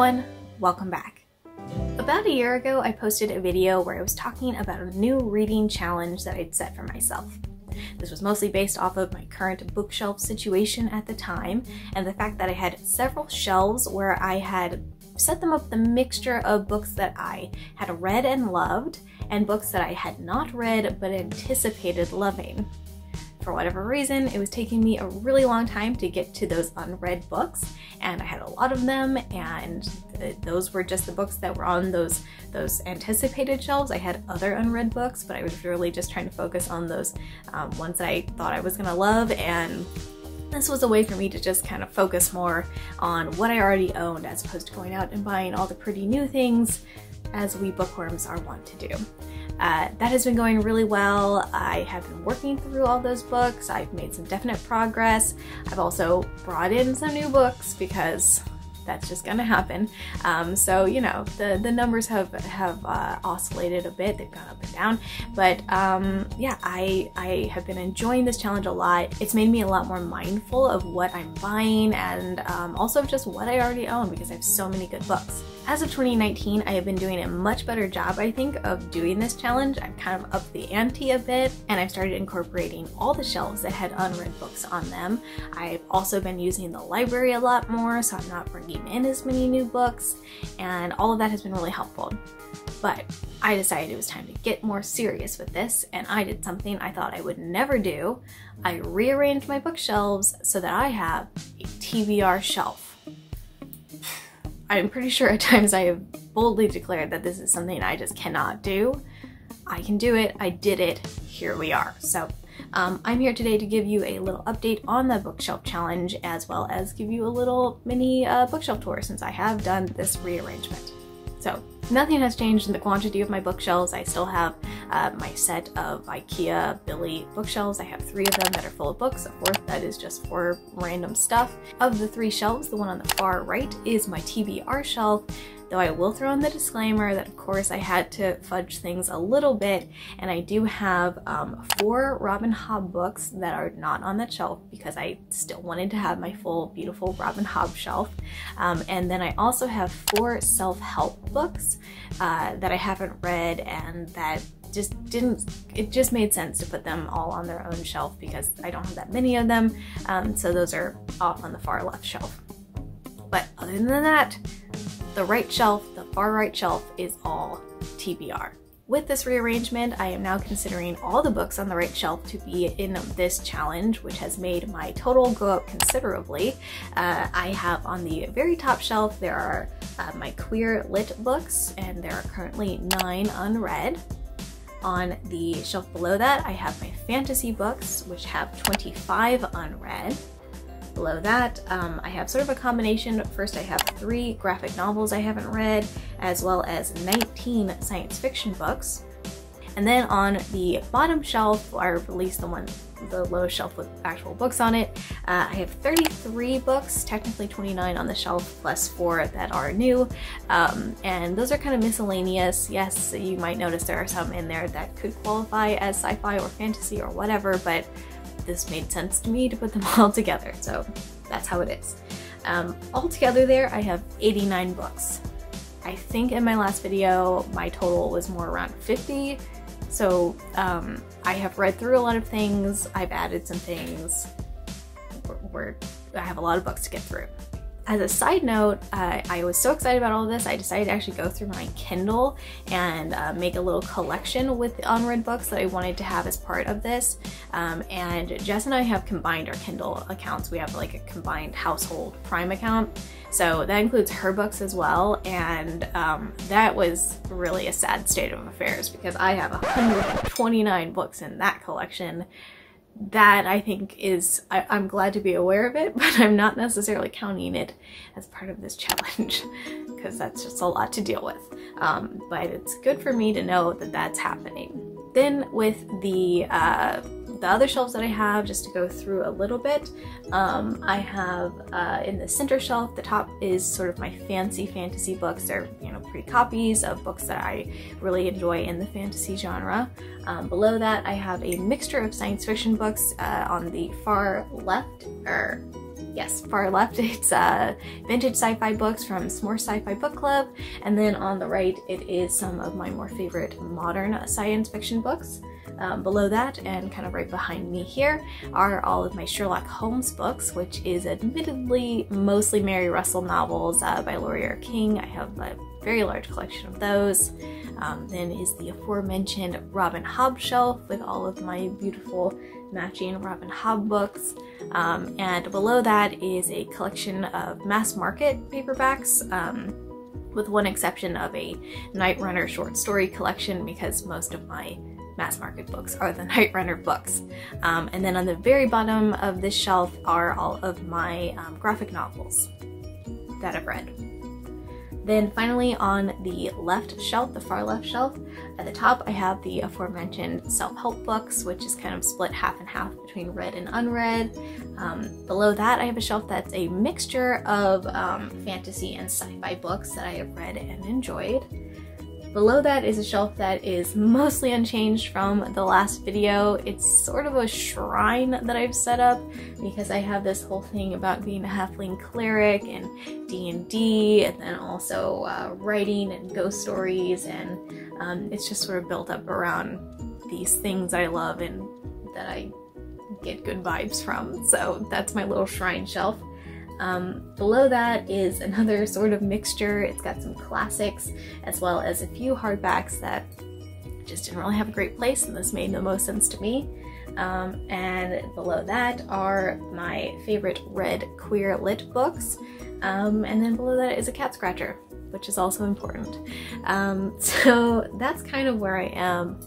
everyone, welcome back. About a year ago, I posted a video where I was talking about a new reading challenge that I'd set for myself. This was mostly based off of my current bookshelf situation at the time and the fact that I had several shelves where I had set them up the mixture of books that I had read and loved and books that I had not read but anticipated loving. For whatever reason, it was taking me a really long time to get to those unread books, and I had a lot of them, and th those were just the books that were on those those anticipated shelves. I had other unread books, but I was really just trying to focus on those um, ones that I thought I was gonna love, and this was a way for me to just kind of focus more on what I already owned as opposed to going out and buying all the pretty new things as we bookworms are wont to do. Uh, that has been going really well. I have been working through all those books. I've made some definite progress. I've also brought in some new books because that's just gonna happen. Um, so you know the the numbers have have uh, oscillated a bit. They've gone up and down, but um, yeah, I I have been enjoying this challenge a lot. It's made me a lot more mindful of what I'm buying and um, also of just what I already own because I have so many good books. As of 2019, I have been doing a much better job, I think, of doing this challenge. I've kind of upped the ante a bit, and I've started incorporating all the shelves that had unread books on them. I've also been using the library a lot more, so I'm not bringing in as many new books, and all of that has been really helpful. But I decided it was time to get more serious with this, and I did something I thought I would never do. I rearranged my bookshelves so that I have a TBR shelf. I'm pretty sure at times I have boldly declared that this is something I just cannot do. I can do it, I did it, here we are. So um, I'm here today to give you a little update on the bookshelf challenge as well as give you a little mini uh, bookshelf tour since I have done this rearrangement. So nothing has changed in the quantity of my bookshelves. I still have uh, my set of IKEA Billy bookshelves. I have three of them that are full of books. A fourth that is just for random stuff. Of the three shelves, the one on the far right is my TBR shelf though I will throw in the disclaimer that of course I had to fudge things a little bit and I do have um, four Robin Hobb books that are not on that shelf because I still wanted to have my full beautiful Robin Hobb shelf um, and then I also have four self-help books uh, that I haven't read and that just didn't it just made sense to put them all on their own shelf because I don't have that many of them um, so those are off on the far left shelf but other than that the right shelf, the far right shelf, is all TBR. With this rearrangement, I am now considering all the books on the right shelf to be in this challenge, which has made my total go up considerably. Uh, I have on the very top shelf, there are uh, my queer lit books, and there are currently nine unread. On the shelf below that, I have my fantasy books, which have 25 unread. Below that, um, I have sort of a combination. First, I have three graphic novels I haven't read, as well as 19 science fiction books. And then on the bottom shelf, or at least the one, the lowest shelf with actual books on it, uh, I have 33 books, technically 29 on the shelf, plus four that are new. Um, and those are kind of miscellaneous. Yes, you might notice there are some in there that could qualify as sci-fi or fantasy or whatever, but this made sense to me to put them all together. So that's how it is. Um, altogether there, I have 89 books. I think in my last video, my total was more around 50. So um, I have read through a lot of things. I've added some things. We're, we're, I have a lot of books to get through. As a side note, uh, I was so excited about all this, I decided to actually go through my Kindle and uh, make a little collection with unread books that I wanted to have as part of this. Um, and Jess and I have combined our Kindle accounts. We have like a combined household Prime account. So that includes her books as well. And um, that was really a sad state of affairs because I have 129 books in that collection that I think is, I, am glad to be aware of it, but I'm not necessarily counting it as part of this challenge because that's just a lot to deal with. Um, but it's good for me to know that that's happening. Then with the uh, the other shelves that I have, just to go through a little bit, um, I have uh, in the center shelf, the top is sort of my fancy fantasy books. They're, you know, pre copies of books that I really enjoy in the fantasy genre. Um, below that, I have a mixture of science fiction books uh, on the far left, or Yes, far left it's uh, vintage sci-fi books from S'more Sci-Fi Book Club, and then on the right it is some of my more favorite modern science fiction books. Um, below that and kind of right behind me here are all of my Sherlock Holmes books, which is admittedly mostly Mary Russell novels uh, by Laurie R. King. I have a very large collection of those. Um, then is the aforementioned Robin Hobb shelf with all of my beautiful matching Robin Hobb books. Um, and below that is a collection of mass market paperbacks. Um, with one exception of a Nightrunner short story collection because most of my mass market books are the Nightrunner books. Um, and then on the very bottom of this shelf are all of my um, graphic novels that I've read. Then finally on the left shelf, the far left shelf, at the top I have the aforementioned self-help books, which is kind of split half and half between read and unread. Um, below that I have a shelf that's a mixture of um, fantasy and sci-fi books that I have read and enjoyed. Below that is a shelf that is mostly unchanged from the last video. It's sort of a shrine that I've set up because I have this whole thing about being a halfling cleric and D&D and then also uh, writing and ghost stories and um, it's just sort of built up around these things I love and that I get good vibes from. So that's my little shrine shelf. Um, below that is another sort of mixture. It's got some classics as well as a few hardbacks that just didn't really have a great place and this made the most sense to me. Um, and below that are my favorite read queer lit books. Um, and then below that is a cat scratcher, which is also important. Um, so that's kind of where I am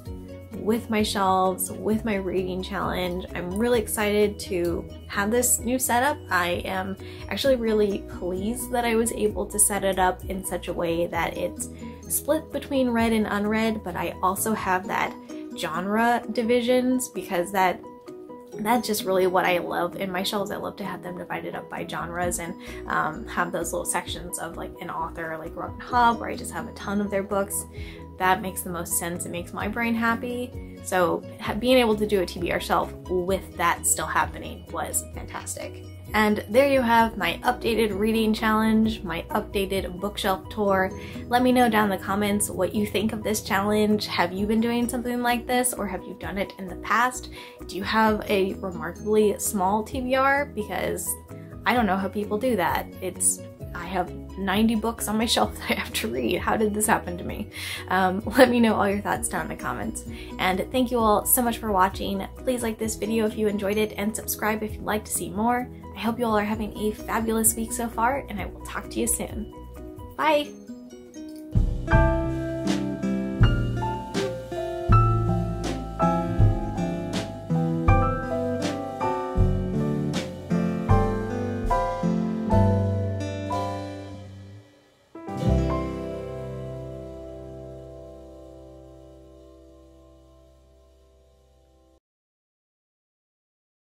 with my shelves, with my reading challenge. I'm really excited to have this new setup. I am actually really pleased that I was able to set it up in such a way that it's split between read and unread, but I also have that genre divisions because that that's just really what I love in my shelves. I love to have them divided up by genres and um, have those little sections of like an author like Robin Hobb where I just have a ton of their books that makes the most sense. It makes my brain happy. So being able to do a TBR shelf with that still happening was fantastic. And there you have my updated reading challenge, my updated bookshelf tour. Let me know down in the comments what you think of this challenge. Have you been doing something like this or have you done it in the past? Do you have a remarkably small TBR? Because I don't know how people do that. It's I have 90 books on my shelf that I have to read. How did this happen to me? Um, let me know all your thoughts down in the comments. And thank you all so much for watching. Please like this video if you enjoyed it and subscribe if you'd like to see more. I hope you all are having a fabulous week so far and I will talk to you soon. Bye!